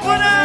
Super